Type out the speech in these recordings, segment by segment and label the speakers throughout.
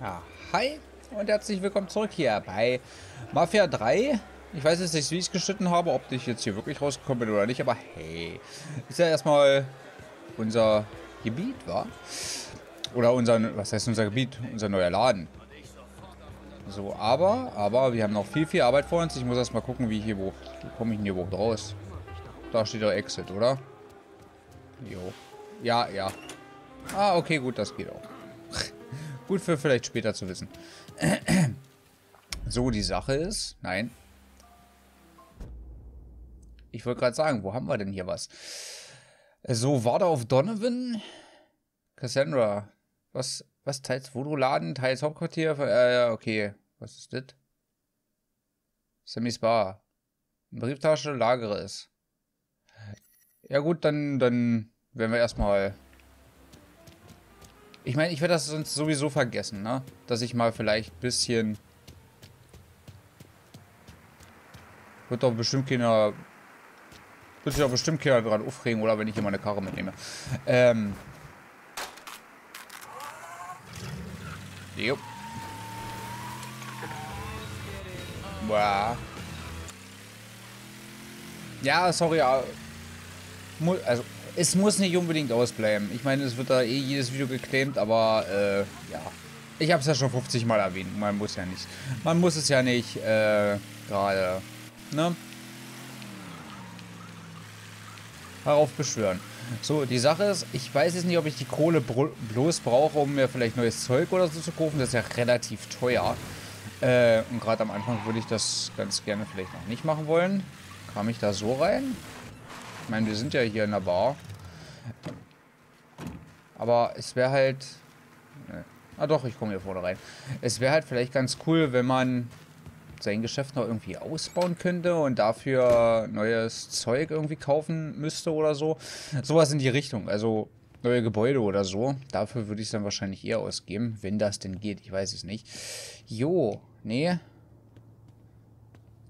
Speaker 1: Ja, hi und herzlich willkommen zurück hier bei Mafia 3. Ich weiß jetzt nicht, wie ich es geschnitten habe, ob ich jetzt hier wirklich rausgekommen bin oder nicht, aber hey, ist ja erstmal unser Gebiet, war? Oder unser, was heißt unser Gebiet? Unser neuer Laden. So, aber, aber wir haben noch viel, viel Arbeit vor uns. Ich muss erstmal gucken, wie hier wo, wie komme ich denn hier wo raus? Da steht der Exit, oder? Jo. Ja, ja. Ah, okay, gut, das geht auch. Gut für vielleicht später zu wissen. so, die Sache ist... Nein. Ich wollte gerade sagen, wo haben wir denn hier was? So, warte auf Donovan. Cassandra. Was, was teils Voodoo-Laden, teils Hauptquartier? Äh, okay. Was ist das? Sammy's Bar. Brieftasche, lagere es. Ja gut, dann, dann werden wir erstmal ich meine, ich werde das sonst sowieso vergessen, ne? Dass ich mal vielleicht ein bisschen... Wird doch bestimmt keiner... Wird sich doch bestimmt keiner dran aufregen, oder wenn ich hier meine Karre mitnehme. Ähm... Jo. Boah. Ja, sorry, also es muss nicht unbedingt ausbleiben. Ich meine, es wird da eh jedes Video geclaimt, aber äh, ja. Ich habe es ja schon 50 Mal erwähnt. Man muss ja nicht. Man muss es ja nicht äh, gerade, ne? Darauf beschwören. So, die Sache ist, ich weiß jetzt nicht, ob ich die Kohle bloß brauche, um mir vielleicht neues Zeug oder so zu kaufen. Das ist ja relativ teuer. Äh, und gerade am Anfang würde ich das ganz gerne vielleicht noch nicht machen wollen. Kam ich da so rein? Ich meine, wir sind ja hier in der Bar. Aber es wäre halt... Ne. Ah doch, ich komme hier vorne rein. Es wäre halt vielleicht ganz cool, wenn man sein Geschäft noch irgendwie ausbauen könnte und dafür neues Zeug irgendwie kaufen müsste oder so. Sowas in die Richtung. Also neue Gebäude oder so. Dafür würde ich es dann wahrscheinlich eher ausgeben, wenn das denn geht. Ich weiß es nicht. Jo, nee.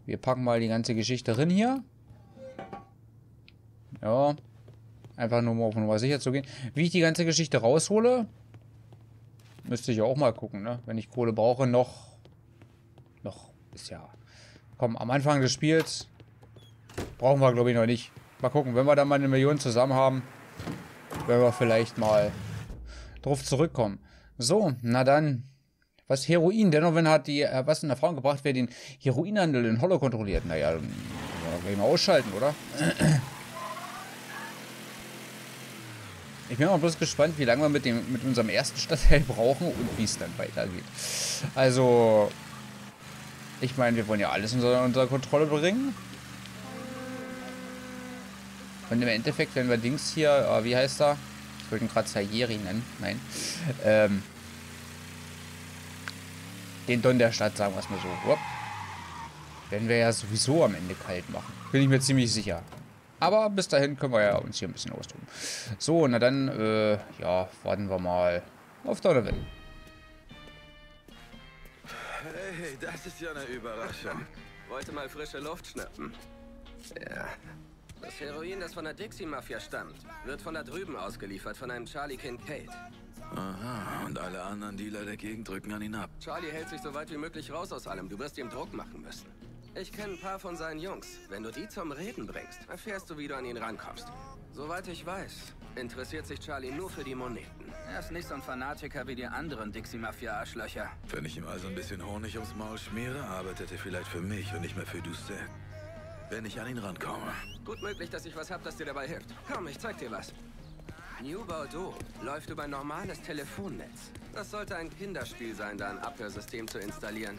Speaker 1: Wir packen mal die ganze Geschichte drin hier. Ja, Einfach nur, um auf Nummer sicher zu gehen. Wie ich die ganze Geschichte raushole, müsste ich auch mal gucken, ne? Wenn ich Kohle brauche, noch... Noch ist ja... Komm, am Anfang des Spiels brauchen wir, glaube ich, noch nicht. Mal gucken, wenn wir dann mal eine Million zusammen haben, werden wir vielleicht mal drauf zurückkommen. So, na dann. Was Heroin, dennoch wenn hat die, äh, was in Erfahrung gebracht, wer den Heroinhandel in Hollow kontrolliert. Naja, dann wir mal ausschalten, oder? Ich bin mal bloß gespannt, wie lange wir mit, dem, mit unserem ersten Stadtteil brauchen und wie es dann weitergeht. Also, ich meine, wir wollen ja alles unter, unter Kontrolle bringen. Und im Endeffekt, wenn wir Dings hier, äh, wie heißt er? Ich wollte ihn gerade Sayeri nennen. Nein. Ähm, den Don der Stadt, sagen wir es mal so. Wupp. Werden wir ja sowieso am Ende kalt machen. Bin ich mir ziemlich sicher. Aber bis dahin können wir ja uns hier ein bisschen austoben. So, na dann, äh, ja, warten wir mal auf Donovan.
Speaker 2: Hey, das ist ja eine Überraschung. Wollte mal frische Luft schnappen. Ja. Das Heroin, das von der Dixie-Mafia stammt, wird von da drüben ausgeliefert, von einem Charlie Kincaid.
Speaker 3: Aha, und alle anderen Dealer der Gegend drücken an ihn ab.
Speaker 2: Charlie hält sich so weit wie möglich raus aus allem. Du wirst ihm Druck machen müssen. Ich kenne ein paar von seinen Jungs. Wenn du die zum Reden bringst, erfährst du, wie du an ihn rankommst. Soweit ich weiß, interessiert sich Charlie nur für die Moneten. Er ist nicht so ein Fanatiker wie die anderen Dixie-Mafia-Arschlöcher.
Speaker 3: Wenn ich ihm also ein bisschen Honig ums Maul schmiere, arbeitet er vielleicht für mich und nicht mehr für Doucet. Wenn ich an ihn rankomme.
Speaker 2: Gut möglich, dass ich was hab, das dir dabei hilft. Komm, ich zeig dir was. New Bordeaux läuft über ein normales Telefonnetz. Das sollte ein Kinderspiel sein, da ein Abhörsystem zu installieren.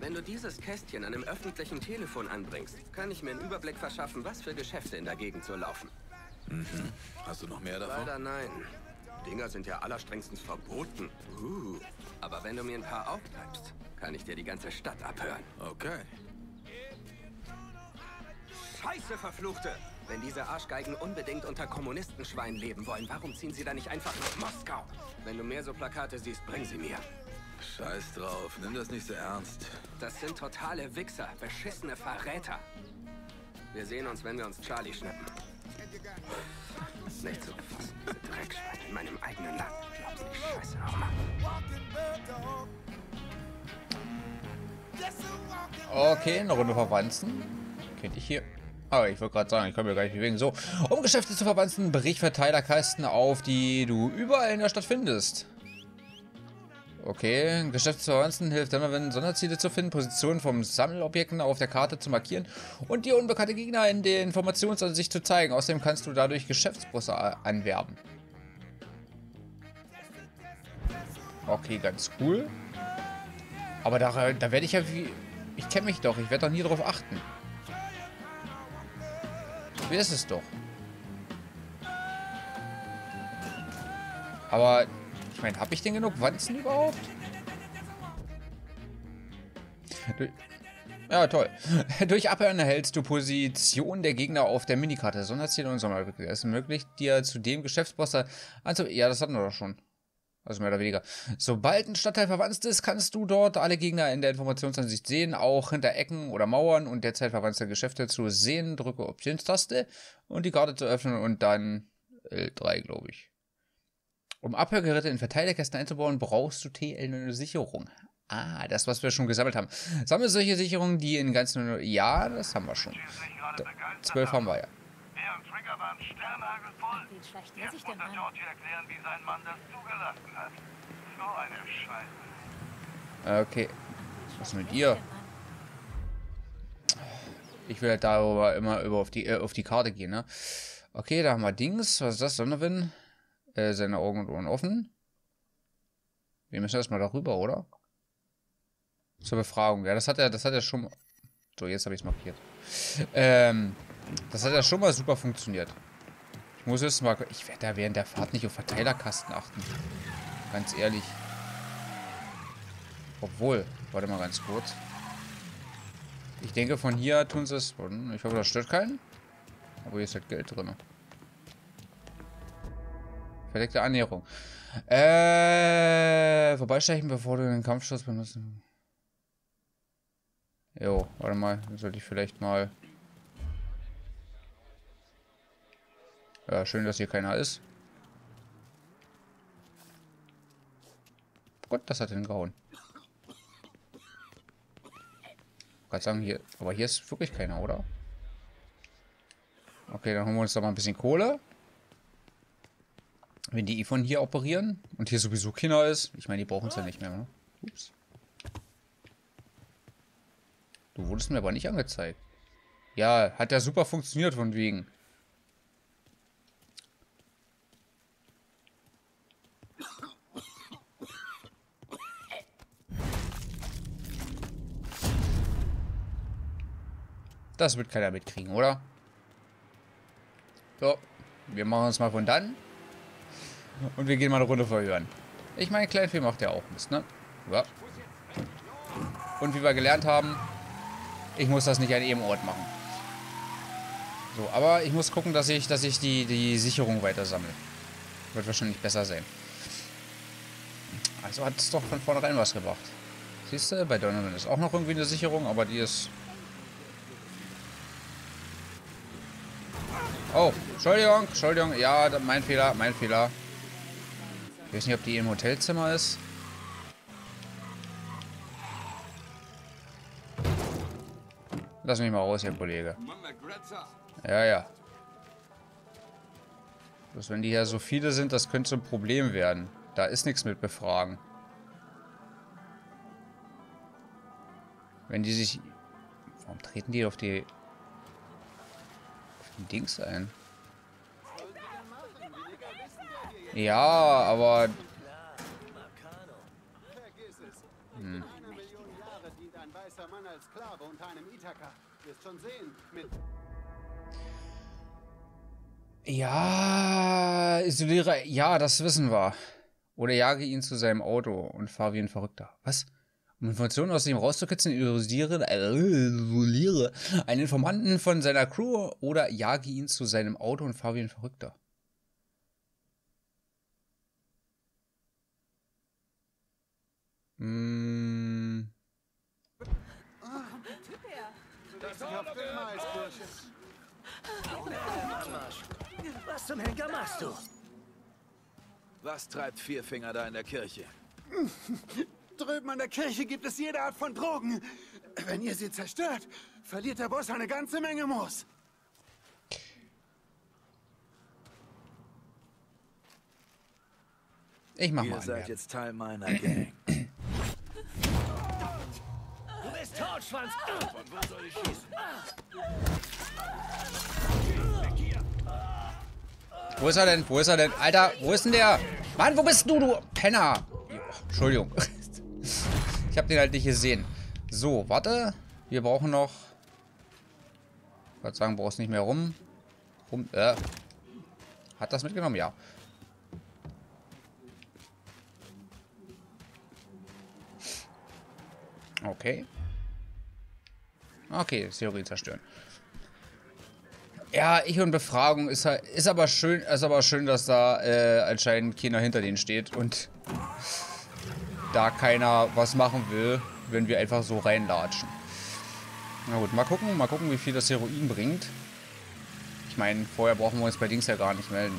Speaker 2: Wenn du dieses Kästchen an einem öffentlichen Telefon anbringst, kann ich mir einen Überblick verschaffen, was für Geschäfte in der Gegend so laufen.
Speaker 3: Mhm. Hast du noch mehr davon?
Speaker 2: Leider nein. Dinger sind ja allerstrengstens verboten. Uh. Aber wenn du mir ein paar aufbleibst, kann ich dir die ganze Stadt abhören.
Speaker 3: Okay.
Speaker 2: Scheiße, Verfluchte! Wenn diese Arschgeigen unbedingt unter Kommunistenschwein leben wollen, warum ziehen sie da nicht einfach nach Moskau? Wenn du mehr so Plakate siehst, bring sie mir.
Speaker 3: Scheiß drauf, nimm das nicht so ernst.
Speaker 2: Das sind totale Wichser, beschissene Verräter. Wir sehen uns, wenn wir uns Charlie schnappen. Nicht zu fassen, diese Dreckschweine in meinem eigenen Land. Glaubst du die Scheiße nochmal?
Speaker 1: Okay, eine Runde verwanzen. Kennt ich hier. Aber ich wollte gerade sagen, ich kann mir gar nicht bewegen. So, um Geschäfte zu verwanzen, brich Verteilerkasten auf, die du überall in der Stadt findest. Okay, verwanzen hilft immer, wenn Sonderziele zu finden, Positionen vom Sammelobjekten auf der Karte zu markieren und dir unbekannte Gegner in der Informationsansicht zu zeigen. Außerdem kannst du dadurch Geschäftsbusse anwerben. Okay, ganz cool. Aber da, da werde ich ja wie... Ich kenne mich doch, ich werde doch nie darauf achten. Wie ist es doch? Aber, ich meine, habe ich denn genug Wanzen überhaupt? Ja, toll. Durch Abhören erhältst du Position der Gegner auf der Minikarte. Sonderziel und Sommerblick. Es ermöglicht dir zudem Geschäftsboss anzu... Ja, das hatten wir doch schon. Also mehr oder weniger. Sobald ein Stadtteil verwandt ist, kannst du dort alle Gegner in der Informationsansicht sehen, auch hinter Ecken oder Mauern und derzeit verwandte Geschäfte zu sehen. Drücke Optionstaste und die Karte zu öffnen und dann L3, glaube ich. Um Abhörgeräte in Verteilerkästen einzubauen, brauchst du TL-Sicherung. Ah, das, was wir schon gesammelt haben. Sammle solche Sicherungen, die in ganzen... Ja, das haben wir schon. Zwölf haben wir ja. Trigger waren sternhagelvoll. Wie schlecht Jetzt muss der Georgie erklären, wie sein Mann das zugelassen hat. So eine Scheiße. Okay. Was ist mit ihr? Ich will halt darüber immer über auf die, äh, auf die Karte gehen, ne? Okay, da haben wir Dings. Was ist das? Sonderwind? Äh, seine Augen und Ohren offen. Wir müssen erstmal darüber, oder? Zur Befragung. Ja, das hat er, das hat er schon. So, jetzt habe ich es markiert. Ähm, das hat ja schon mal super funktioniert. Ich muss jetzt mal... Ich werde da während der Fahrt nicht auf Verteilerkasten achten. Ganz ehrlich. Obwohl, warte mal ganz kurz. Ich denke, von hier tun sie es... Ich hoffe, das stört keinen. Aber hier ist halt Geld drin. Verdeckte Annäherung. Äh, vorbeistechen, bevor du den Kampfschuss benutzt. Jo, warte mal. Sollte ich vielleicht mal... Ja, schön, dass hier keiner ist. Gott, das hat hingehauen. Ich kann sagen, hier. Aber hier ist wirklich keiner, oder? Okay, dann holen wir uns doch mal ein bisschen Kohle. Wenn die von hier operieren und hier sowieso keiner ist. Ich meine, die brauchen es ja nicht mehr, ne? Ups. Du wurdest mir aber nicht angezeigt. Ja, hat ja super funktioniert von wegen. Das wird keiner mitkriegen, oder? So, wir machen uns mal von dann. Und wir gehen mal eine Runde verhören. Ich meine, Kleinvieh macht ja auch Mist, ne? Ja. Und wie wir gelernt haben, ich muss das nicht an jedem Ort machen. So, aber ich muss gucken, dass ich, dass ich die, die Sicherung weiter sammle. Wird wahrscheinlich besser sein. Also hat es doch von vornherein was gebracht. Siehst du, bei Donovan ist auch noch irgendwie eine Sicherung, aber die ist Oh, Entschuldigung, Entschuldigung. Ja, mein Fehler, mein Fehler. Ich weiß nicht, ob die im Hotelzimmer ist. Lass mich mal raus, Herr Kollege. Ja, ja. Bloß wenn die hier so viele sind, das könnte ein Problem werden. Da ist nichts mit befragen. Wenn die sich... Warum treten die auf die Dings ein. Ja, aber... Hm. Ja, isoliere... Ja, das wissen wir. Oder jage ihn zu seinem Auto und fahre wie ein Verrückter. Was? Um Informationen aus ihm rauszukitzeln, isoliere, isoliere einen Informanten von seiner Crew oder jage ihn zu seinem Auto und fahre wie ein Verrückter. Hm.
Speaker 4: Was zum Henker machst du? Was treibt Vierfinger da in der Kirche?
Speaker 5: Drüben an der Kirche gibt es jede Art von Drogen.
Speaker 4: Wenn ihr sie zerstört, verliert der Boss eine ganze Menge Moos.
Speaker 1: Ich mach
Speaker 3: Ihr
Speaker 1: mal
Speaker 3: seid
Speaker 1: einen.
Speaker 3: jetzt Teil meiner Gang.
Speaker 4: Schwanz. Von wo soll ich schießen?
Speaker 1: Wo ist er denn? Wo ist er denn? Alter, wo ist denn der? Mann, wo bist du, du Penner? Entschuldigung. Ich habe den halt nicht gesehen. So, warte. Wir brauchen noch... Ich würde sagen, brauchst nicht mehr rum. rum äh. Hat das mitgenommen? Ja. Okay. Okay, Theorie zerstören. Ja, ich und Befragung ist ist aber schön, ist aber schön, dass da äh, anscheinend keiner hinter denen steht und da keiner was machen will, wenn wir einfach so reinlatschen. Na gut, mal gucken, mal gucken, wie viel das Heroin bringt. Ich meine, vorher brauchen wir uns bei Dings ja gar nicht melden.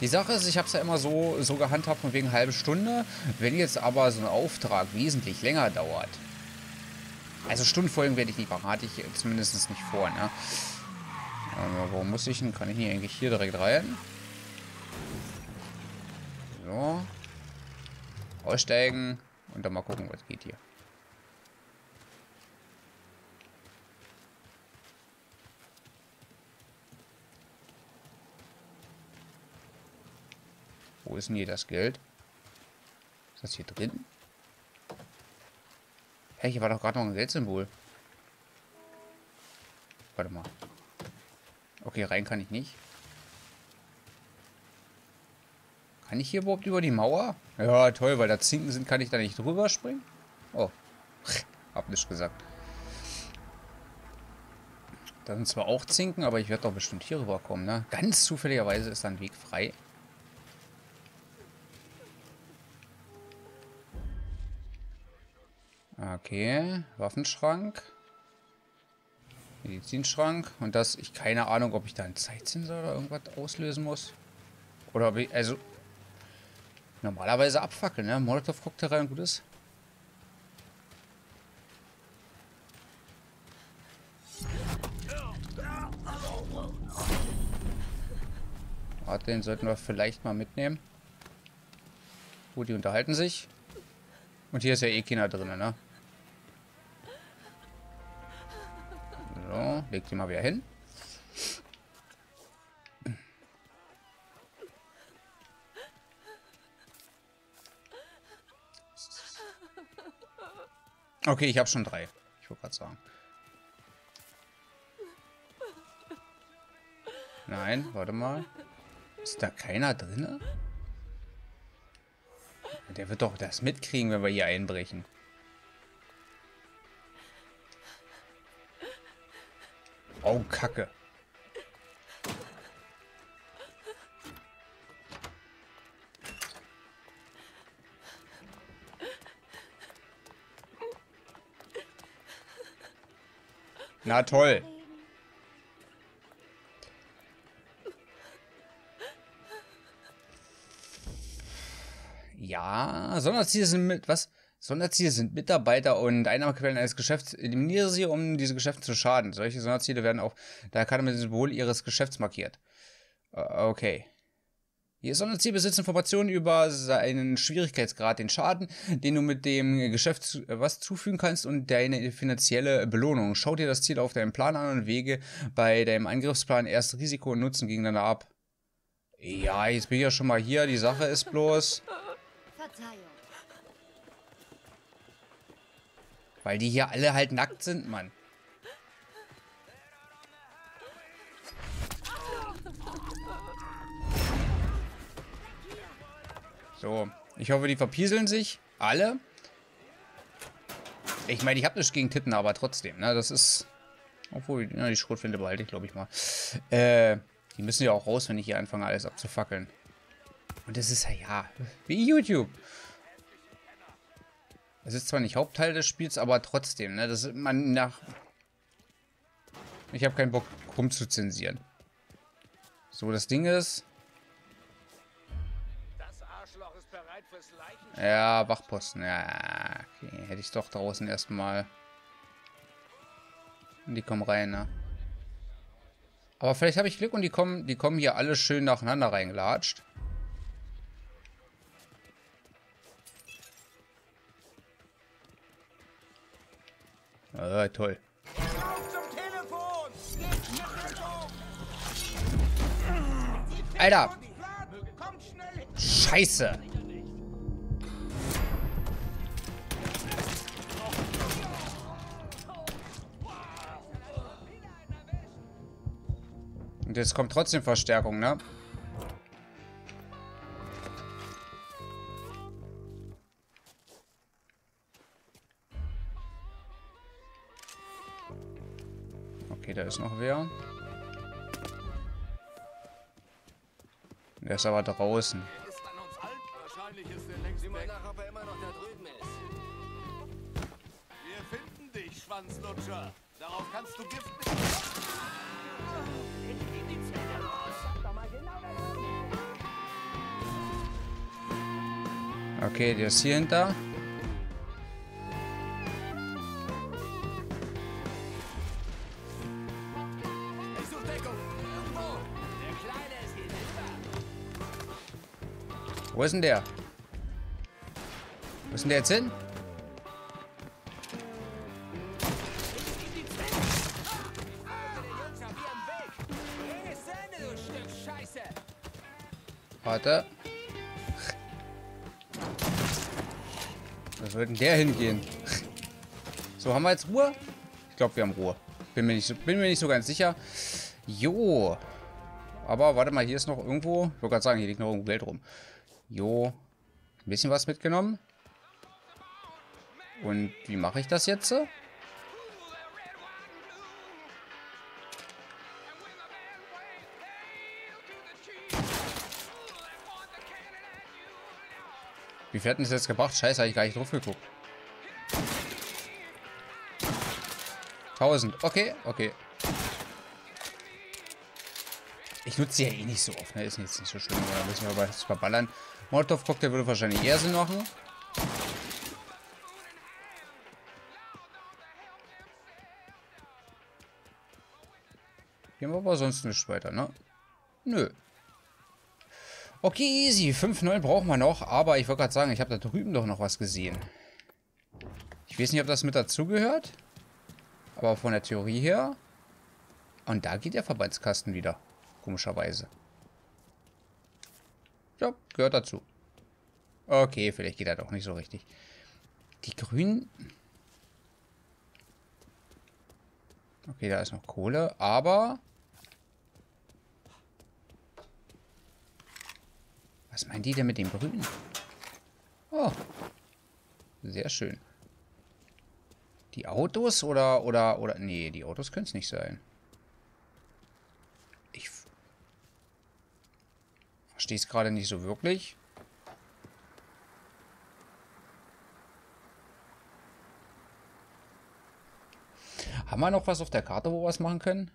Speaker 1: Die Sache ist, ich habe es ja immer so, so gehandhabt von wegen halbe Stunde. Wenn jetzt aber so ein Auftrag wesentlich länger dauert, also Stundenfolgen werde ich nicht machen, hatte ich zumindest nicht vor, ne? Aber warum muss ich denn? Kann ich nicht eigentlich hier direkt rein? So. Aussteigen und dann mal gucken, was geht hier. Wo ist denn hier das Geld? Ist das hier drin? Hä, hier war doch gerade noch ein Geldsymbol. Warte mal. Okay, rein kann ich nicht. Kann ich hier überhaupt über die Mauer? Ja, toll, weil da Zinken sind, kann ich da nicht drüber springen? Oh. Hab nicht gesagt. Da sind zwar auch Zinken, aber ich werde doch bestimmt hier rüberkommen, ne? Ganz zufälligerweise ist da ein Weg frei. Okay, Waffenschrank. Medizinschrank. Und das, ich keine Ahnung, ob ich da einen Zeitsensor oder irgendwas auslösen muss. Oder ob ich, also, normalerweise abfackeln, ne? Molotov-Cocktail und gut ist. Warte, den sollten wir vielleicht mal mitnehmen. Gut, die unterhalten sich. Und hier ist ja eh keiner drin, ne? So, leg die mal wieder hin. Okay, ich habe schon drei. Ich wollte gerade sagen. Nein, warte mal. Ist da keiner drin? Der wird doch das mitkriegen, wenn wir hier einbrechen. Oh, Kacke. Na toll. Ja, Sonderziele sind mit, was? Sonderziele sind Mitarbeiter und Einnahmequellen eines Geschäfts. Eliminiere sie, um diese Geschäfte zu schaden. Solche Sonderziele werden auch der Karte mit dem Symbol ihres Geschäfts markiert. Äh, Okay. Ihr Sonderziel besitzt Informationen über seinen Schwierigkeitsgrad, den Schaden, den du mit dem Geschäft äh, was zufügen kannst und deine finanzielle Belohnung. Schau dir das Ziel auf deinem Plan an und wege bei deinem Angriffsplan erst Risiko und Nutzen gegeneinander ab. Ja, jetzt bin ich ja schon mal hier. Die Sache ist bloß...
Speaker 5: Verzeihung.
Speaker 1: Weil die hier alle halt nackt sind, Mann. So, ich hoffe, die verpieseln sich. Alle. Ich meine, ich habe nichts gegen Titten, aber trotzdem, ne? Das ist... Obwohl, ja, die Schrotflinte behalte ich, glaube ich mal. Äh, die müssen ja auch raus, wenn ich hier anfange, alles abzufackeln. Und das ist ja, ja, wie YouTube. Es ist zwar nicht Hauptteil des Spiels, aber trotzdem, ne? Das ist man nach. Ich habe keinen Bock rumzuzensieren. So, das Ding ist.
Speaker 4: Das Arschloch ist bereit fürs Leichen.
Speaker 1: Ja, Wachposten. Ja, okay. Hätte ich doch draußen erstmal Und die kommen rein, ne? Aber vielleicht habe ich Glück und die kommen, die kommen hier alle schön nacheinander reingelatscht. Ah, toll. Alter! Scheiße! Und jetzt kommt trotzdem Verstärkung, ne? Okay, da ist noch wer. Der ist aber draußen.
Speaker 5: Wir finden dich, Schwanzlutscher. Darauf kannst du Gift.
Speaker 1: Okay, der ist hier hinter. Wo ist denn der? Wo ist denn der jetzt hin? Warte. Wo wird denn der hingehen? So, haben wir jetzt Ruhe? Ich glaube, wir haben Ruhe. Bin mir, nicht so, bin mir nicht so ganz sicher. Jo. Aber warte mal, hier ist noch irgendwo... Ich wollte gerade sagen, hier liegt noch irgendwo Geld rum. Jo. Ein bisschen was mitgenommen. Und wie mache ich das jetzt? Wie viel hat denn das jetzt gebracht? Scheiße, habe ich gar nicht drauf geguckt. 1000. Okay, okay. Ich nutze sie ja eh nicht so oft, ne? Ist jetzt nicht so schlimm, aber da müssen wir aber jetzt verballern. Molotov-Cocktail würde wahrscheinlich eher Sinn machen. Gehen wir aber sonst nicht weiter, ne? Nö. Okay, easy. 5-0 brauchen wir noch. Aber ich wollte gerade sagen, ich habe da drüben doch noch was gesehen. Ich weiß nicht, ob das mit dazugehört. Aber von der Theorie her. Und da geht der Verbandskasten wieder. Komischerweise. Ja, gehört dazu. Okay, vielleicht geht er doch nicht so richtig. Die Grünen... Okay, da ist noch Kohle, aber... Was meinen die denn mit dem Grünen? Oh. Sehr schön. Die Autos oder, oder, oder, nee, die Autos können es nicht sein. Verstehe es gerade nicht so wirklich. Haben wir noch was auf der Karte, wo wir was machen können?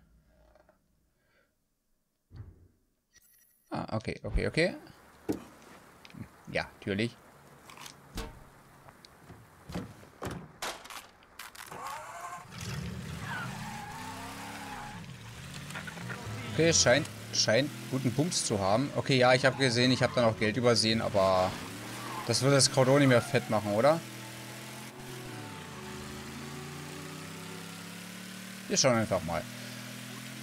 Speaker 1: Ah, okay, okay, okay. Ja, natürlich. Okay, scheint, scheint guten Pumps zu haben. Okay, ja, ich habe gesehen, ich habe da noch Geld übersehen, aber das wird das Kraut auch nicht mehr fett machen, oder? Wir schauen einfach mal.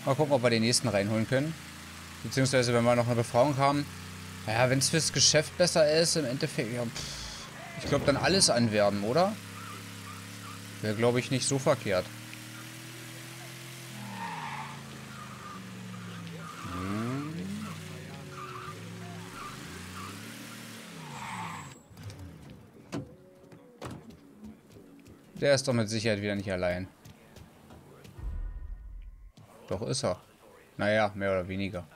Speaker 1: Mal gucken, ob wir den nächsten reinholen können. Beziehungsweise, wenn wir noch eine Befragung haben. Ja, wenn es fürs Geschäft besser ist, im Endeffekt, ja, pff, ich glaube dann alles anwerben, oder? Wäre, glaube ich, nicht so verkehrt. Der ist doch mit Sicherheit wieder nicht allein. Doch ist er. Naja, mehr oder weniger.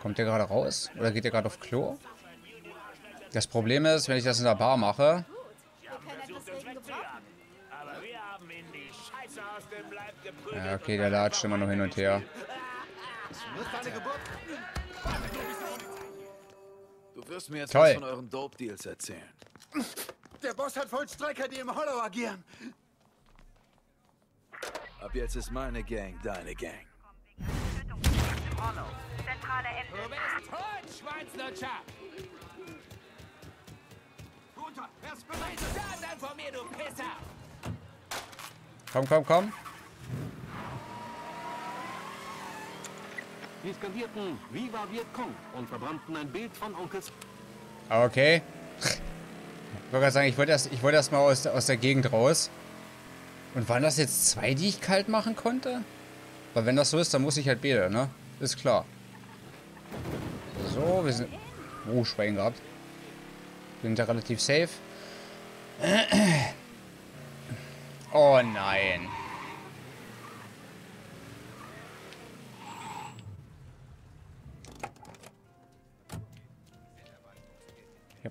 Speaker 1: Kommt der gerade raus? Oder geht der gerade auf Klo? Das Problem ist, wenn ich das in der Bar mache, ja, okay, der latscht immer nur hin und her.
Speaker 3: Wirst mir jetzt
Speaker 1: Toll.
Speaker 3: was von euren Dope-Deals erzählen.
Speaker 4: Der Boss hat Vollstrecker, die im Hollow agieren.
Speaker 3: Ab jetzt ist meine Gang deine Gang.
Speaker 5: Du bist tot, Schwanzlutscher! Runter! Erst bereit! Satan vor mir, du Pisser!
Speaker 1: Komm, komm, komm.
Speaker 6: Die skandierten Viva Vietcong und verbrannten ein Bild von Onkels
Speaker 1: Okay. Ich wollte gerade sagen, ich wollte erst, ich wollte erst mal aus, der- aus der Gegend raus. Und waren das jetzt zwei, die ich kalt machen konnte? Weil wenn das so ist, dann muss ich halt beide, ne? Ist klar. So, wir sind... Oh, Schwein gehabt. Wir sind ja relativ safe. Oh nein.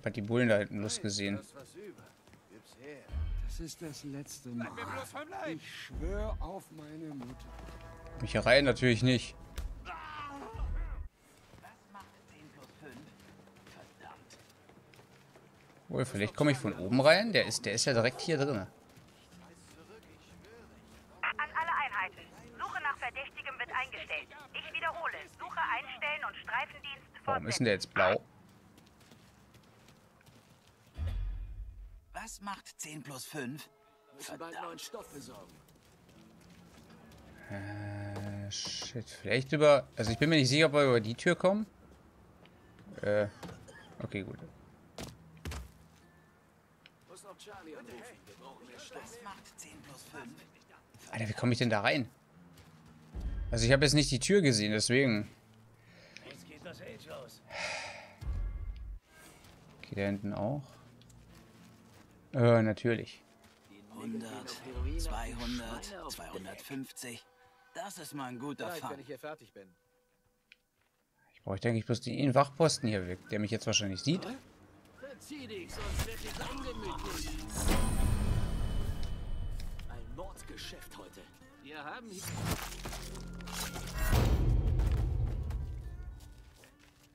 Speaker 1: Habe halt die Bullen da hinten Lust gesehen.
Speaker 7: Das ist das letzte Mal. Ich schwöre auf meine Mutter.
Speaker 1: Mich hier rein natürlich nicht. Wohl, vielleicht komme ich von oben rein. Der ist, der ist ja direkt hier drin.
Speaker 8: An alle Einheiten. Suche nach Verdächtigem wird eingestellt. Ich wiederhole. Suche einstellen und Streifendienst
Speaker 1: Warum ist denn der jetzt blau?
Speaker 9: 10 plus 5?
Speaker 7: Müssen bald neuen Stoff besorgen.
Speaker 1: Äh, shit. Vielleicht über... Also ich bin mir nicht sicher, ob wir über die Tür kommen. Äh, okay, gut.
Speaker 7: Muss noch Charlie anrufen. Wir brauchen mehr Stoff.
Speaker 9: Was macht 10 plus 5?
Speaker 1: Alter, wie komme ich denn da rein? Also ich habe jetzt nicht die Tür gesehen, deswegen...
Speaker 5: Jetzt geht das Age los.
Speaker 1: Okay, da hinten auch. Äh, natürlich.
Speaker 9: 100, 200, 250. Das ist mal ein guter
Speaker 7: Vielleicht, wenn
Speaker 9: Fang.
Speaker 7: ich hier fertig bin.
Speaker 1: Ich brauche, denke ich, bloß den Wachposten hier weg, der mich jetzt wahrscheinlich sieht.
Speaker 7: Verzieh dich, sonst wird es ungemütlich. Ein Mordgeschäft heute. Wir haben hier...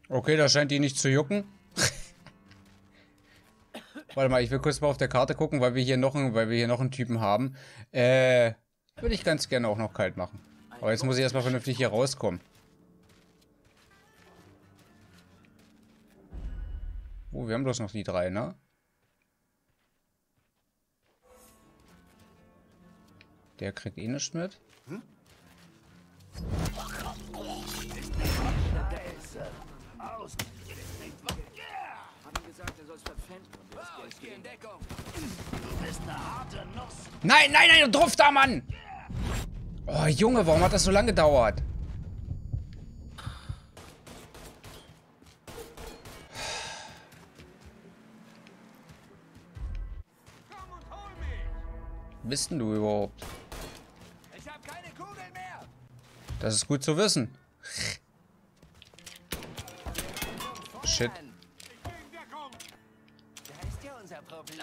Speaker 1: Okay, da scheint die nicht zu jucken. Warte mal, ich will kurz mal auf der Karte gucken, weil wir hier noch einen, weil wir hier noch einen Typen haben. Äh, würde ich ganz gerne auch noch kalt machen. Aber jetzt muss ich erstmal vernünftig hier rauskommen. Oh, wir haben bloß noch die drei, ne? Der kriegt eh nichts mit.
Speaker 7: Haben
Speaker 1: Nein, nein, nein, du da, Mann! Oh, Junge, warum hat das so lange gedauert? Bist denn du überhaupt? Das ist gut zu wissen. Shit.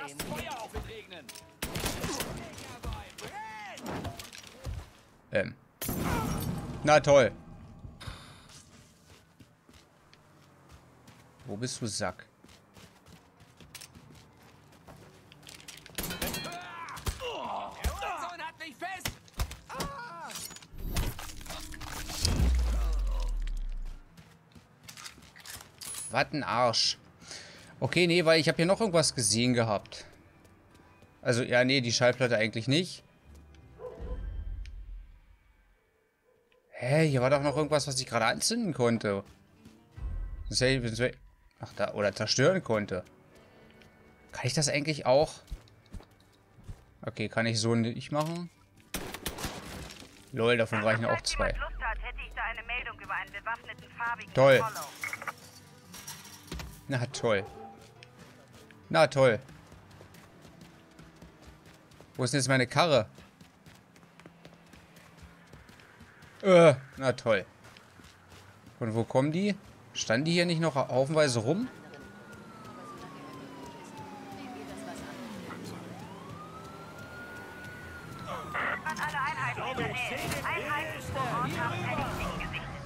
Speaker 5: Lasst Feuer auf ihn regnen!
Speaker 1: Ähm. Na toll. Wo bist du, Sack?
Speaker 5: Der Sohn hat mich fest!
Speaker 1: Was ein Arsch. Okay, nee, weil ich habe hier noch irgendwas gesehen gehabt. Also, ja, nee, die Schallplatte eigentlich nicht. Hä, hier war doch noch irgendwas, was ich gerade anzünden konnte. Ach, da, oder zerstören konnte. Kann ich das eigentlich auch? Okay, kann ich so nicht machen. Lol, davon reichen auch zwei.
Speaker 8: hat,
Speaker 1: Toll. Na toll. Na toll. Wo ist denn jetzt meine Karre? Äh, na toll. Und wo kommen die? Standen die hier nicht noch haufenweise rum?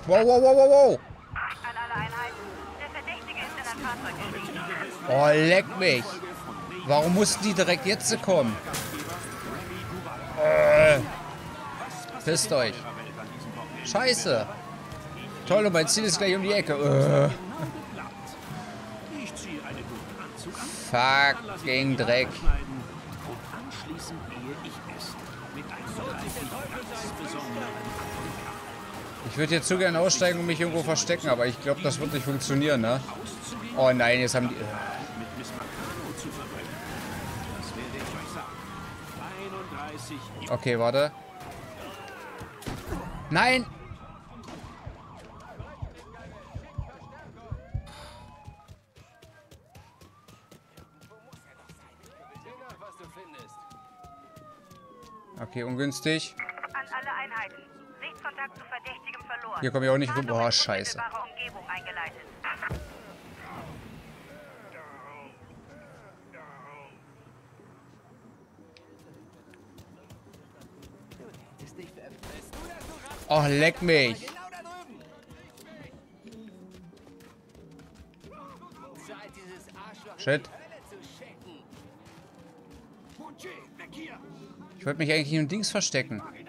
Speaker 1: Wow, wow, wow, wow, wow. Oh, leck mich. Warum mussten die direkt jetzt kommen? Äh. Pisst euch. Scheiße. Toll, und mein Ziel ist gleich um die Ecke. Äh. Fucking Dreck.
Speaker 6: ich
Speaker 1: würde jetzt so gerne aussteigen und mich irgendwo verstecken, aber ich glaube, das wird nicht funktionieren, ne? Oh nein, jetzt haben die...
Speaker 6: mit
Speaker 1: Okay, warte. Nein! Okay, ungünstig.
Speaker 8: An alle Einheiten. Sichtkontakt zu Verdächtigem verloren.
Speaker 1: Hier komme ich auch nicht. Oh,
Speaker 8: in
Speaker 1: scheiße.
Speaker 8: Umgebung eingeleitet.
Speaker 1: Oh, leck mich. Shit. Ich wollte mich eigentlich in dem Dings verstecken.
Speaker 5: Wollen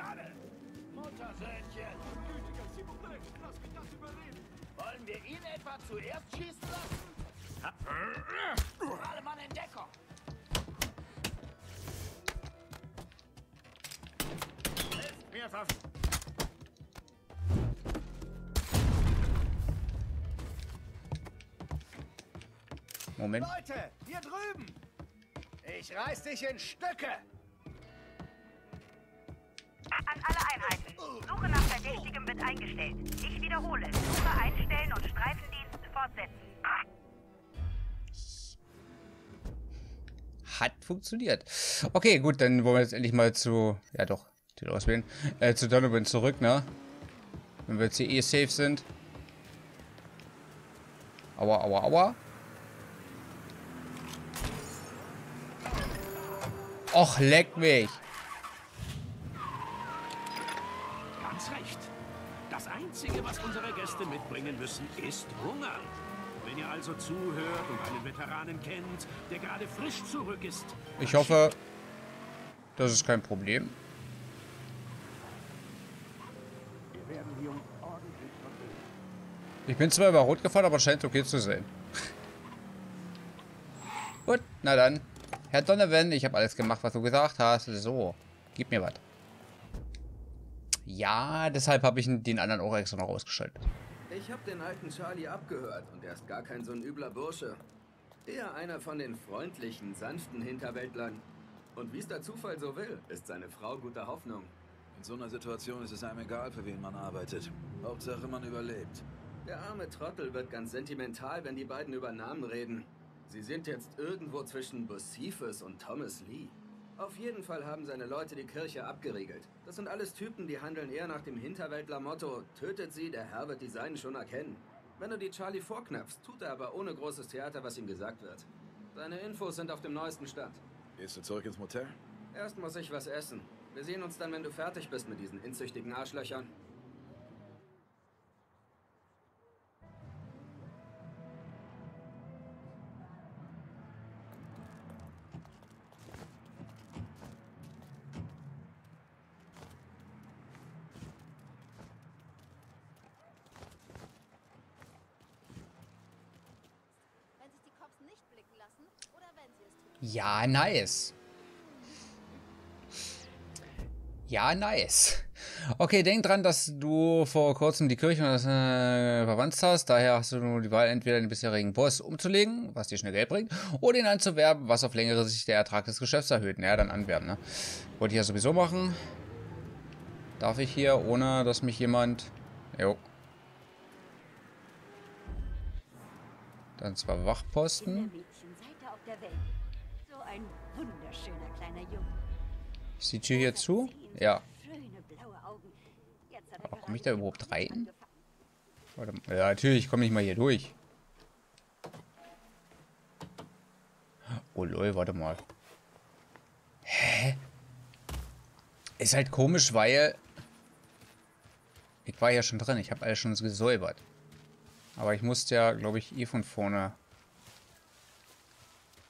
Speaker 1: Moment.
Speaker 5: Leute, hier drüben! Ich reiß dich in Stücke!
Speaker 8: An alle Einheiten. Suche nach Verdächtigem wird eingestellt. Ich wiederhole. Suche einstellen und Streifendienst fortsetzen.
Speaker 1: Hat funktioniert. Okay, gut, dann wollen wir jetzt endlich mal zu... Ja doch, Titel auswählen. Äh, zu Donovan zurück, ne? Wenn wir jetzt hier eh safe sind. Aua, aua, aua. Och, leck mich.
Speaker 6: Ganz recht. Das Einzige, was unsere Gäste mitbringen müssen, ist Hunger. Wenn ihr also zuhört und einen Veteranen kennt, der gerade frisch zurück ist,
Speaker 1: Ich hoffe, das ist kein Problem. Ich bin zwar über Rot gefahren, aber scheint okay zu sein. Gut, na dann. Herr Donovan, ich habe alles gemacht, was du gesagt hast. So, gib mir was. Ja, deshalb habe ich den anderen auch extra noch ausgeschaltet.
Speaker 2: Ich hab den alten Charlie abgehört und er ist gar kein so ein übler Bursche. Eher einer von den freundlichen, sanften Hinterwäldlern. Und wie es der Zufall so will, ist seine Frau guter Hoffnung.
Speaker 3: In so einer Situation ist es einem egal, für wen man arbeitet. Hauptsache, man überlebt.
Speaker 2: Der arme Trottel wird ganz sentimental, wenn die beiden über Namen reden. Sie sind jetzt irgendwo zwischen Bocephus und Thomas Lee. Auf jeden Fall haben seine Leute die Kirche abgeriegelt. Das sind alles Typen, die handeln eher nach dem Hinterwäldler-Motto, tötet sie, der Herr wird die Seinen schon erkennen. Wenn du die Charlie vorknöpfst, tut er aber ohne großes Theater, was ihm gesagt wird. Seine Infos sind auf dem neuesten Stand.
Speaker 3: Gehst du zurück ins Motel?
Speaker 2: Erst muss ich was essen. Wir sehen uns dann, wenn du fertig bist mit diesen inzüchtigen Arschlöchern.
Speaker 1: Ja, nice. Ja, nice. Okay, denk dran, dass du vor kurzem die Kirche und das äh, verwandt hast. Daher hast du nur die Wahl, entweder den bisherigen Boss umzulegen, was dir schnell Geld bringt, oder ihn anzuwerben, was auf längere Sicht der Ertrag des Geschäfts erhöht. Naja, dann anwerben, ne? Wollte ich ja sowieso machen. Darf ich hier, ohne dass mich jemand... Jo. Dann zwar Wachposten. Ist die Tür hier zu? Ja.
Speaker 10: Er
Speaker 1: Aber komme ich da überhaupt rein? Warte mal. Ja, natürlich, ich komme nicht mal hier durch. Oh lol, warte mal. Hä? Ist halt komisch, weil... Ich war ja schon drin, ich habe alles schon gesäubert. Aber ich musste ja, glaube ich, eh von vorne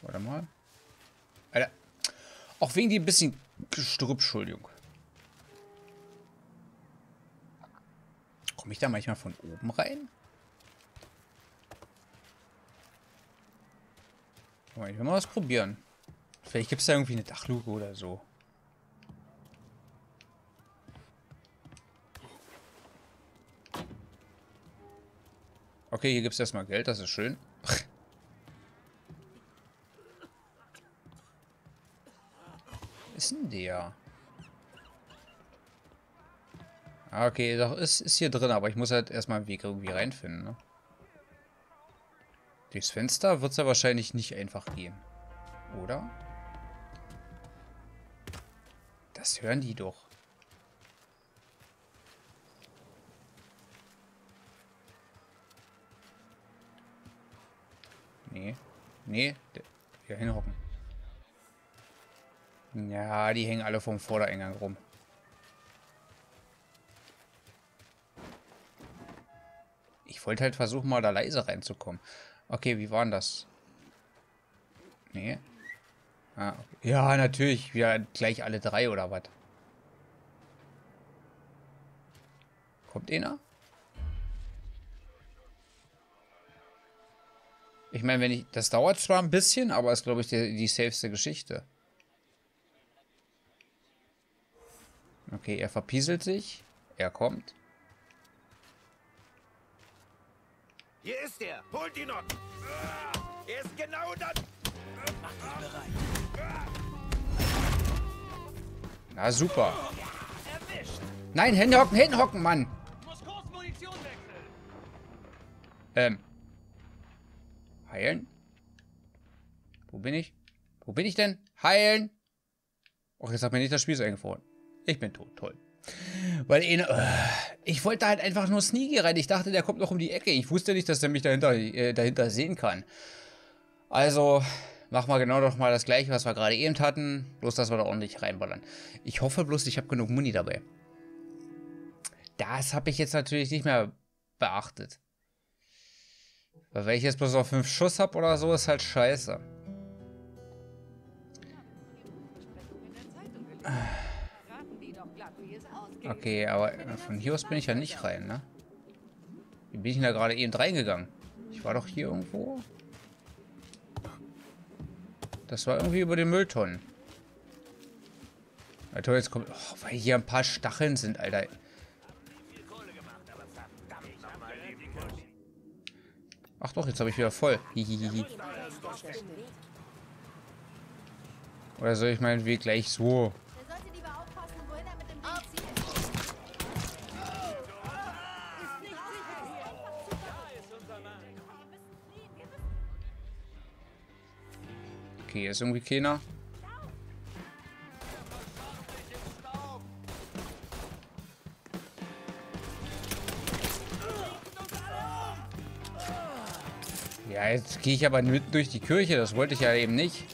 Speaker 1: Warte mal. Auch wegen die ein bisschen Gestrüpp, Entschuldigung. Komme ich da manchmal von oben rein? Ich will mal was probieren. Vielleicht gibt es da irgendwie eine Dachluke oder so. Okay, hier gibt es erstmal Geld, das ist schön. ist denn der? Ah, okay, doch, ist, ist hier drin, aber ich muss halt erstmal einen Weg irgendwie reinfinden, ne? Durchs Fenster wird es ja wahrscheinlich nicht einfach gehen. Oder? Das hören die doch. Nee. Nee. Hier hinhocken. Ja, die hängen alle vom Vordereingang rum. Ich wollte halt versuchen, mal da leise reinzukommen. Okay, wie war denn das? Nee. Ah, okay. Ja, natürlich. Wir gleich alle drei oder was? Kommt einer? Ich meine, wenn ich. Das dauert zwar ein bisschen, aber ist, glaube ich, die, die safeste Geschichte. Okay, er verpieselt sich. Er kommt.
Speaker 5: Hier ist er. Holt ihn noch. Er ist genau das.
Speaker 9: Mach dich bereit.
Speaker 1: Na super. Nein, hinhocken, hinhocken, Mann. Ähm. Heilen? Wo bin ich? Wo bin ich denn? Heilen! Och, jetzt hat mir nicht das Spiel so eingefroren. Ich bin tot, toll. Weil ihn, äh, ich wollte halt einfach nur Sneaky rein. Ich dachte, der kommt noch um die Ecke. Ich wusste nicht, dass der mich dahinter, äh, dahinter sehen kann. Also, mach mal genau noch mal das gleiche, was wir gerade eben hatten. Bloß, dass wir da ordentlich reinballern. Ich hoffe bloß, ich habe genug Muni dabei. Das habe ich jetzt natürlich nicht mehr beachtet. Weil wenn ich jetzt bloß noch 5 Schuss habe oder so, ist halt scheiße. Okay, aber von hier aus bin ich ja nicht rein, ne? Wie bin ich da gerade eben reingegangen? Ich war doch hier irgendwo. Das war irgendwie über den Mülltonnen. Alter, jetzt kommt... Oh, weil hier ein paar Stacheln sind, Alter. Ach doch, jetzt habe ich wieder voll. Hihihihi. Oder soll ich meinen Weg gleich so? Okay, hier ist irgendwie keiner. Ja, jetzt gehe ich aber mitten durch die Kirche. Das wollte ich ja eben nicht.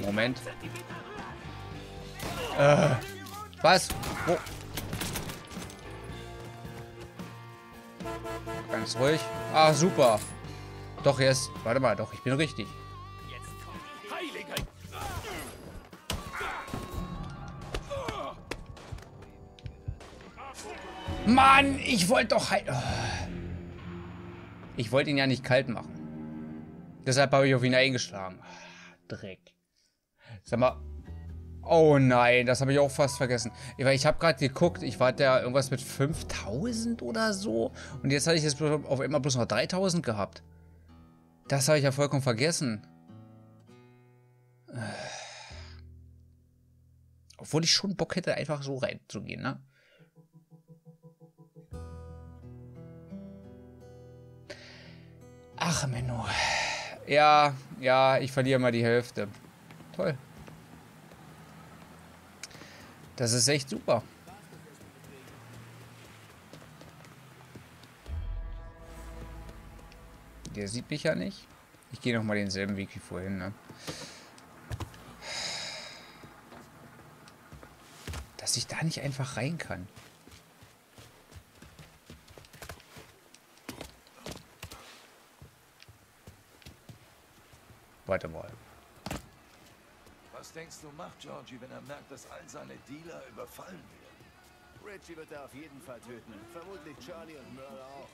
Speaker 1: Moment. Äh, was? Wo? Ganz ruhig. Ah, super. Doch, jetzt. Warte mal, doch, ich bin richtig. Mann, ich wollte doch halt... Ich wollte ihn ja nicht kalt machen. Deshalb habe ich auf ihn eingeschlagen. Dreck. Sag mal... Oh nein, das habe ich auch fast vergessen. Ich habe gerade geguckt, ich war da irgendwas mit 5000 oder so. Und jetzt hatte ich jetzt auf einmal bloß noch 3000 gehabt. Das habe ich ja vollkommen vergessen. Obwohl ich schon Bock hätte, einfach so reinzugehen, ne? Ach, Menno. Ja, ja, ich verliere mal die Hälfte. Toll. Das ist echt super. Der sieht mich ja nicht. Ich gehe nochmal denselben Weg wie vorhin, ne? Dass ich da nicht einfach rein kann. Warte mal.
Speaker 3: Was denkst du, macht Georgie, wenn er merkt, dass all seine Dealer überfallen werden?
Speaker 5: Richie wird er auf jeden Fall töten. Vermutlich Charlie und Merle auch.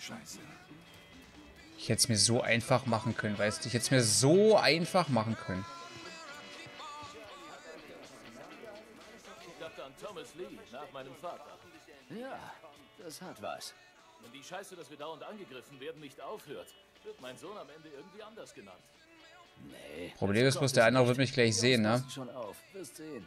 Speaker 3: Scheiße.
Speaker 1: Ich hätte es mir so einfach machen können, weißt du? Ich hätte es mir so einfach machen können.
Speaker 11: Kapitän Thomas Lee, nach meinem Vater.
Speaker 5: Ja, das hat was.
Speaker 11: Wenn die Scheiße, dass wir dauernd angegriffen werden, nicht aufhört, wird mein Sohn am Ende irgendwie anders genannt.
Speaker 5: Nee.
Speaker 1: Problem ist bloß, der andere wird mich gleich sehen, ne?
Speaker 5: sehen.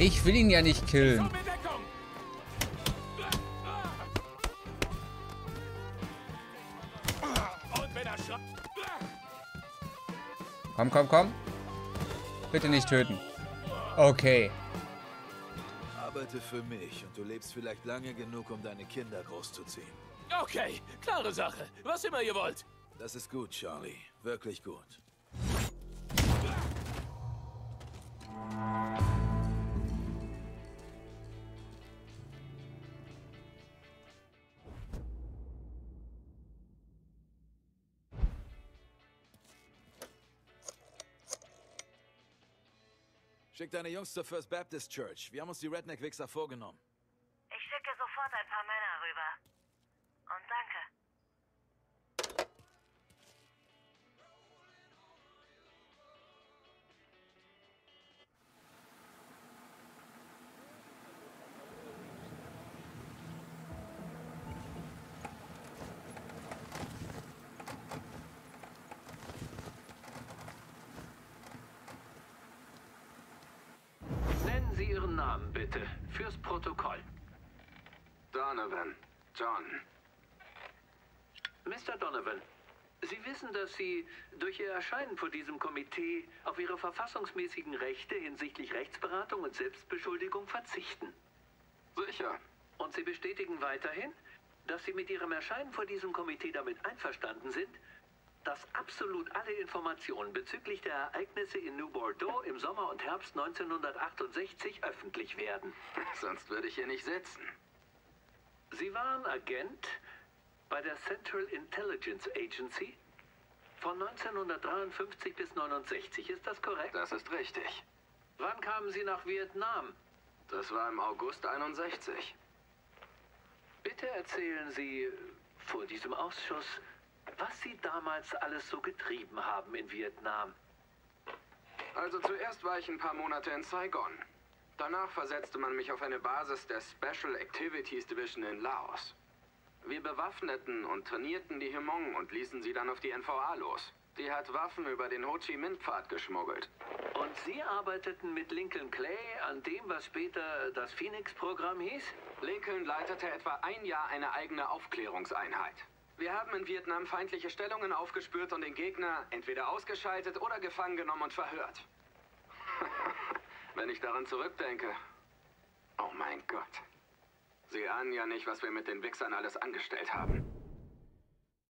Speaker 1: Ich will ihn ja nicht killen. Komm, komm, komm. Bitte nicht töten. Okay.
Speaker 3: Arbeite für mich und du lebst vielleicht lange genug, um deine Kinder großzuziehen.
Speaker 11: Okay, klare Sache. Was immer ihr wollt.
Speaker 3: Das ist gut, Charlie. Wirklich gut. Schick deine Jungs zur First Baptist Church. Wir haben uns die Redneck-Wichser vorgenommen.
Speaker 2: John.
Speaker 6: Mr. Donovan, Sie wissen, dass Sie durch Ihr Erscheinen vor diesem Komitee auf Ihre verfassungsmäßigen Rechte hinsichtlich Rechtsberatung und Selbstbeschuldigung verzichten.
Speaker 2: Sicher.
Speaker 6: Und Sie bestätigen weiterhin, dass Sie mit Ihrem Erscheinen vor diesem Komitee damit einverstanden sind, dass absolut alle Informationen bezüglich der Ereignisse in New Bordeaux im Sommer und Herbst 1968 öffentlich werden.
Speaker 2: Sonst würde ich hier nicht sitzen.
Speaker 6: Sie waren Agent bei der Central Intelligence Agency von 1953 bis 1969. Ist das korrekt?
Speaker 2: Das ist richtig.
Speaker 6: Wann kamen Sie nach Vietnam?
Speaker 2: Das war im August 61.
Speaker 6: Bitte erzählen Sie vor diesem Ausschuss, was Sie damals alles so getrieben haben in Vietnam.
Speaker 2: Also zuerst war ich ein paar Monate in Saigon. Danach versetzte man mich auf eine Basis der Special Activities Division in Laos. Wir bewaffneten und trainierten die Hmong und ließen sie dann auf die NVA los. Die hat Waffen über den Ho Chi Minh-Pfad geschmuggelt.
Speaker 6: Und Sie arbeiteten mit Lincoln Clay an dem, was später das Phoenix-Programm hieß?
Speaker 2: Lincoln leitete etwa ein Jahr eine eigene Aufklärungseinheit. Wir haben in Vietnam feindliche Stellungen aufgespürt und den Gegner entweder ausgeschaltet oder gefangen genommen und verhört. Wenn ich daran zurückdenke. Oh mein Gott. Sie ahnen ja nicht, was wir mit den Wichsern alles angestellt haben.